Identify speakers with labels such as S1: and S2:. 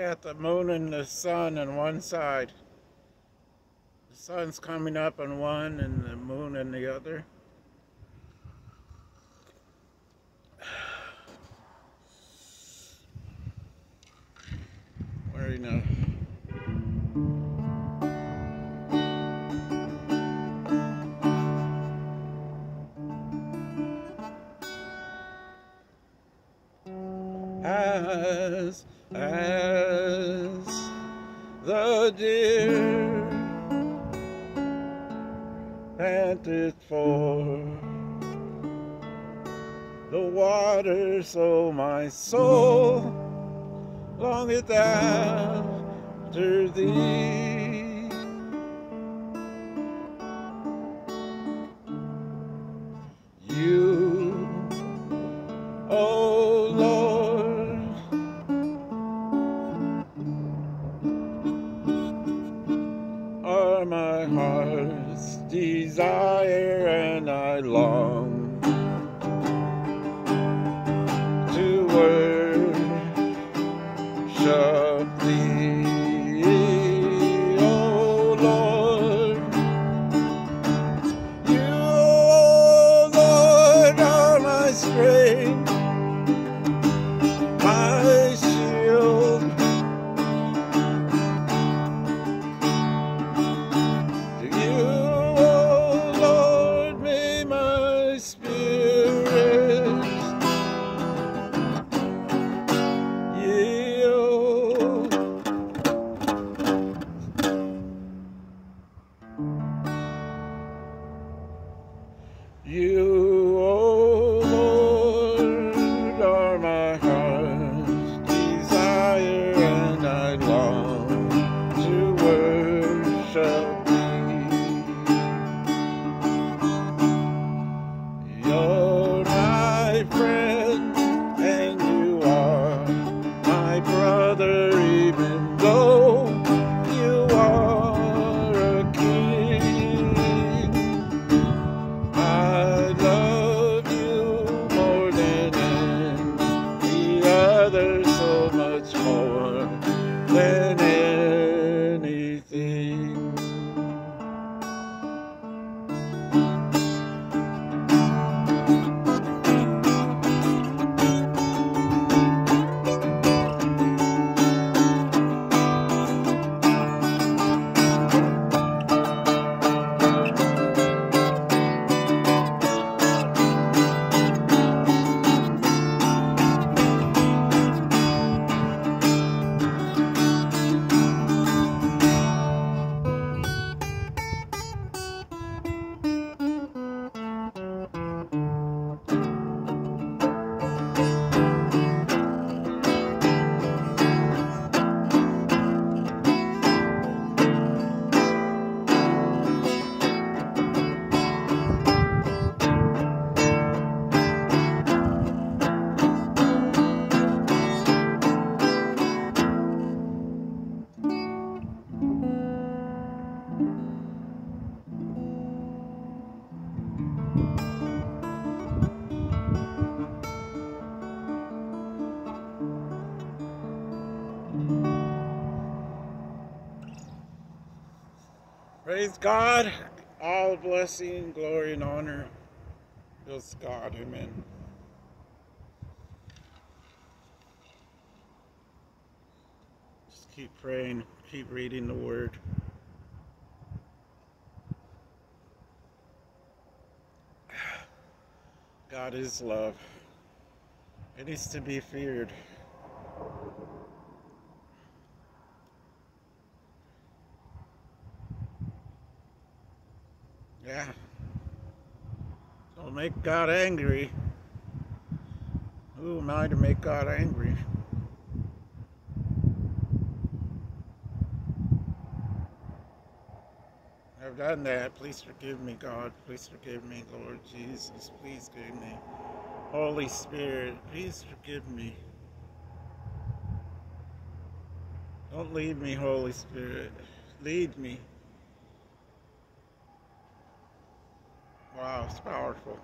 S1: got the moon and the sun on one side. The sun's coming up on one and the moon on the other. Wearing a as as the deer panted for the water, so my soul longeth after thee. My heart's desire, and I long You, Praise God. All blessing, glory, and honor goes God. Amen. Just keep praying, keep reading the word. God is love. It is to be feared. Yeah. Don't make God angry. Who am I to make God angry? I've done that. Please forgive me, God. Please forgive me, Lord Jesus. Please forgive me. Holy Spirit, please forgive me. Don't leave me, Holy Spirit. Lead me. Wow, it's powerful.